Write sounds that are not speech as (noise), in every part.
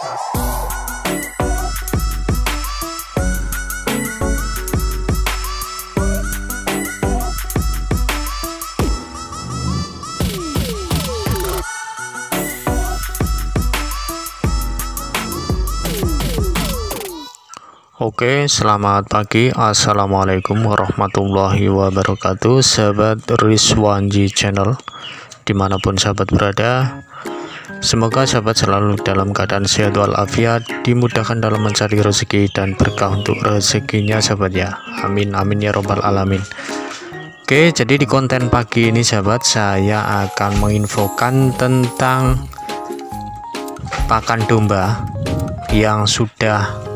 Oke, selamat pagi. Assalamualaikum warahmatullahi wabarakatuh, sahabat Rizwanji Channel, di mana pun sahabat berada. Semoga sahabat selalu dalam keadaan sehat walafiat, dimudahkan dalam mencari rezeki dan berkah untuk rezekinya, sahabat ya. Amin, amin ya robbal alamin. Oke, jadi di konten pagi ini, sahabat, saya akan menginfokan tentang pakan domba yang sudah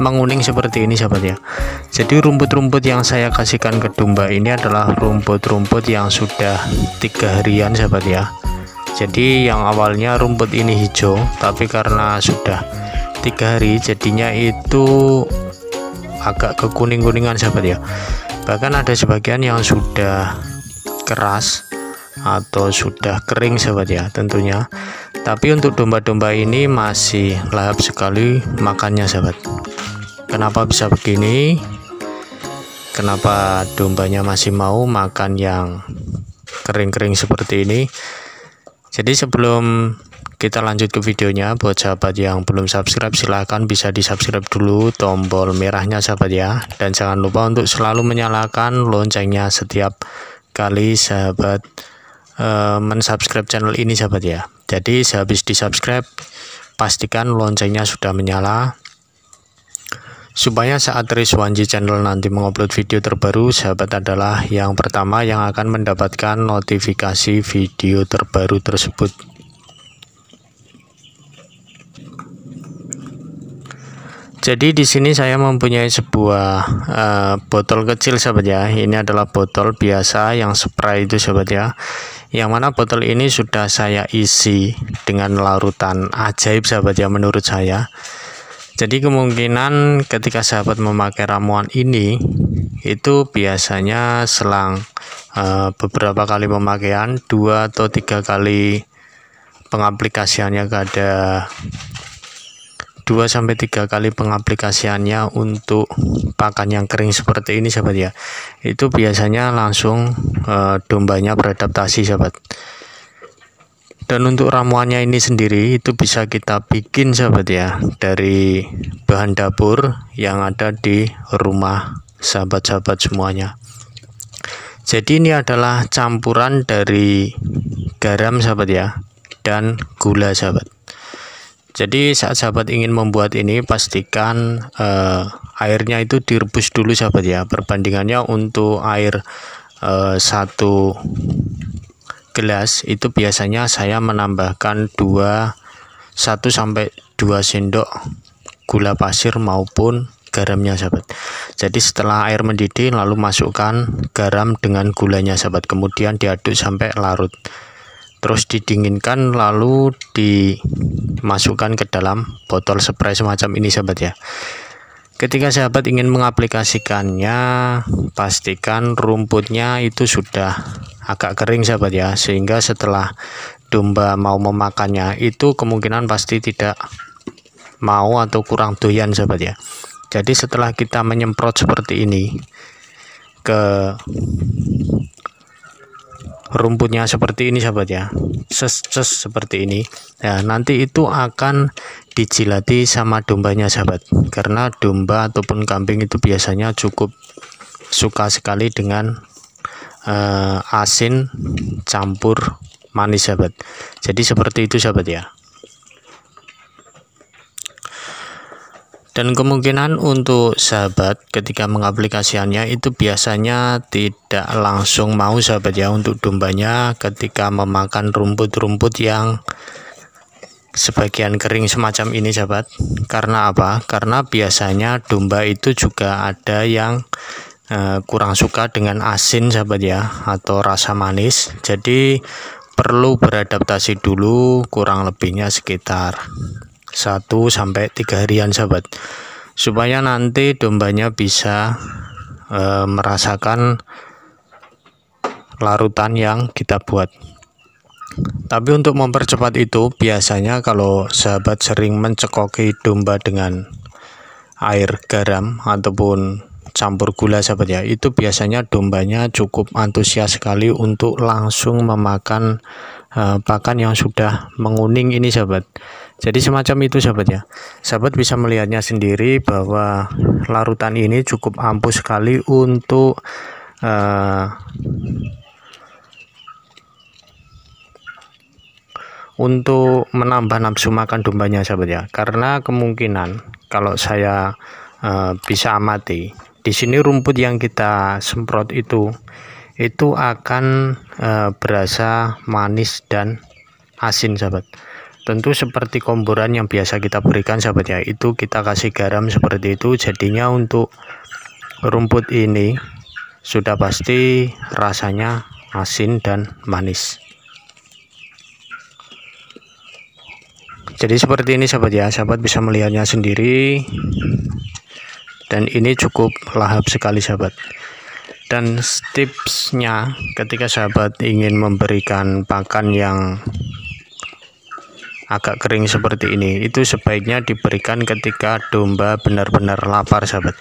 menguning seperti ini sahabat ya jadi rumput-rumput yang saya kasihkan ke domba ini adalah rumput-rumput yang sudah tiga harian sahabat ya jadi yang awalnya rumput ini hijau tapi karena sudah tiga hari jadinya itu agak kekuning-kuningan sahabat ya. Bahkan ada sebagian yang sudah keras atau sudah kering sahabat ya tentunya. Tapi untuk domba-domba ini masih lahap sekali makannya sahabat. Kenapa bisa begini? Kenapa dombanya masih mau makan yang kering-kering seperti ini jadi sebelum kita lanjut ke videonya buat sahabat yang belum subscribe silahkan bisa di subscribe dulu tombol merahnya sahabat ya. Dan jangan lupa untuk selalu menyalakan loncengnya setiap kali sahabat uh, mensubscribe channel ini sahabat ya. Jadi sehabis di subscribe pastikan loncengnya sudah menyala Supaya saat Rizwanji channel nanti mengupload video terbaru, sahabat adalah yang pertama yang akan mendapatkan notifikasi video terbaru tersebut. Jadi di sini saya mempunyai sebuah uh, botol kecil sahabat ya. Ini adalah botol biasa yang spray itu sahabat ya. Yang mana botol ini sudah saya isi dengan larutan ajaib sahabat ya menurut saya jadi kemungkinan ketika sahabat memakai ramuan ini itu biasanya selang uh, beberapa kali pemakaian dua atau tiga kali pengaplikasiannya ada. Dua sampai tiga kali pengaplikasiannya untuk pakan yang kering seperti ini sahabat ya. Itu biasanya langsung uh, dombanya beradaptasi sahabat dan untuk ramuannya ini sendiri itu bisa kita bikin sahabat ya dari bahan dapur yang ada di rumah sahabat-sahabat semuanya. Jadi ini adalah campuran dari garam sahabat ya dan gula sahabat. Jadi saat sahabat ingin membuat ini pastikan eh, airnya itu direbus dulu sahabat ya. Perbandingannya untuk air eh, satu gelas itu biasanya saya menambahkan 2 1 sampai 2 sendok gula pasir maupun garamnya sahabat. Jadi setelah air mendidih lalu masukkan garam dengan gulanya sahabat. Kemudian diaduk sampai larut. Terus didinginkan lalu dimasukkan ke dalam botol spray semacam ini sahabat ya ketika sahabat ingin mengaplikasikannya pastikan rumputnya itu sudah agak kering sahabat ya. Sehingga setelah domba mau memakannya itu kemungkinan pasti tidak mau atau kurang doyan sahabat ya. Jadi setelah kita menyemprot seperti ini ke rumputnya seperti ini sahabat ya. Ses, ses seperti ini. Ya nanti itu akan dijilati sama dombanya sahabat. Karena domba ataupun kambing itu biasanya cukup suka sekali dengan uh, asin campur manis sahabat. Jadi seperti itu sahabat ya. Dan kemungkinan untuk sahabat ketika mengaplikasiannya itu biasanya tidak langsung mau sahabat ya untuk dombanya ketika memakan rumput-rumput yang sebagian kering semacam ini sahabat. Karena apa? Karena biasanya domba itu juga ada yang Eh, kurang suka dengan asin sahabat ya atau rasa manis. Jadi perlu beradaptasi dulu kurang lebihnya sekitar 1 sampai 3 harian sahabat. Supaya nanti dombanya bisa e, merasakan larutan yang kita buat tapi untuk mempercepat itu biasanya kalau sahabat sering mencekoki domba dengan air garam ataupun campur gula sahabat ya itu biasanya dombanya cukup antusias sekali untuk langsung memakan uh, pakan yang sudah menguning ini sahabat. Jadi semacam itu sahabat ya. Sahabat bisa melihatnya sendiri bahwa larutan ini cukup ampuh sekali untuk uh, untuk menambah nafsu makan dombanya sahabat ya. Karena kemungkinan kalau saya uh, bisa amati di sini rumput yang kita semprot itu itu akan uh, berasa manis dan asin sahabat. Tentu seperti komboran yang biasa kita berikan sahabat ya itu kita kasih garam seperti itu. Jadinya untuk rumput ini sudah pasti rasanya asin dan manis jadi seperti ini sahabat ya. Sahabat bisa melihatnya sendiri. Dan ini cukup lahap sekali sahabat. Dan tipsnya ketika sahabat ingin memberikan pakan yang agak kering seperti ini. Itu sebaiknya diberikan ketika domba benar-benar lapar sahabat.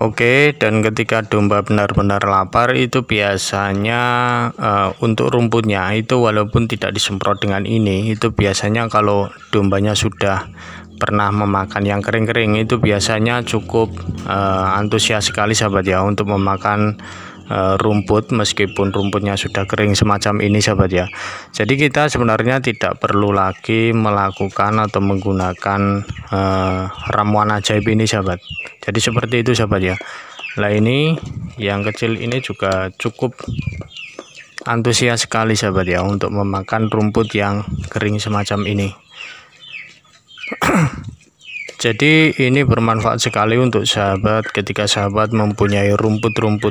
Oke dan ketika domba benar-benar lapar itu biasanya uh, untuk rumputnya itu walaupun tidak disemprot dengan ini itu biasanya kalau dombanya sudah pernah memakan yang kering-kering itu biasanya cukup uh, antusias sekali sahabat ya untuk memakan Eh, rumput meskipun rumputnya sudah kering semacam ini sahabat ya. Jadi kita sebenarnya tidak perlu lagi melakukan atau menggunakan uh, ramuan ajaib ini sahabat. Jadi seperti itu sahabat ya. Nah ini yang kecil ini juga cukup antusias sekali sahabat ya untuk memakan rumput yang kering semacam ini (clears throat) Jadi ini bermanfaat sekali untuk sahabat ketika sahabat mempunyai rumput-rumput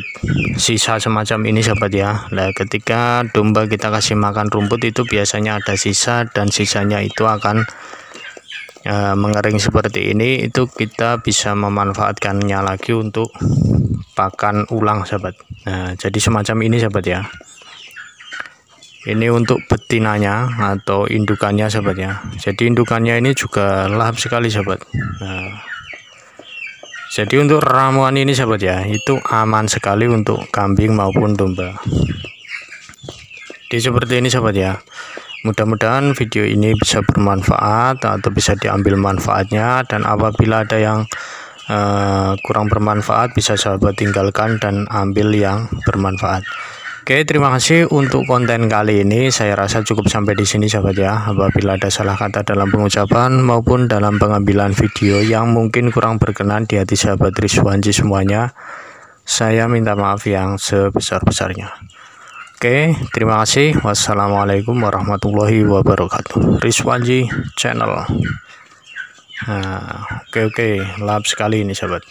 sisa semacam ini sahabat ya. Nah ketika domba kita kasih makan rumput itu biasanya ada sisa dan sisanya itu akan uh, mengering seperti ini itu kita bisa memanfaatkannya lagi untuk pakan ulang sahabat. Nah jadi semacam ini sahabat ya ini untuk betinanya atau indukannya sahabat ya. Jadi indukannya ini juga lahap sekali sahabat nah, jadi untuk ramuan ini sahabat ya itu aman sekali untuk kambing maupun domba. Jadi seperti ini sahabat ya. Mudah-mudahan video ini bisa bermanfaat atau bisa diambil manfaatnya dan apabila ada yang uh, kurang bermanfaat bisa sahabat tinggalkan dan ambil yang bermanfaat Oke, terima kasih untuk konten kali ini. Saya rasa cukup sampai di sini sahabat ya. Apabila ada salah kata dalam pengucapan maupun dalam pengambilan video yang mungkin kurang berkenan di hati sahabat Rizwanji semuanya, saya minta maaf yang sebesar-besarnya. Oke, terima kasih. Wassalamualaikum warahmatullahi wabarakatuh. Rizwanji channel. Nah, oke oke, lap sekali ini sahabat.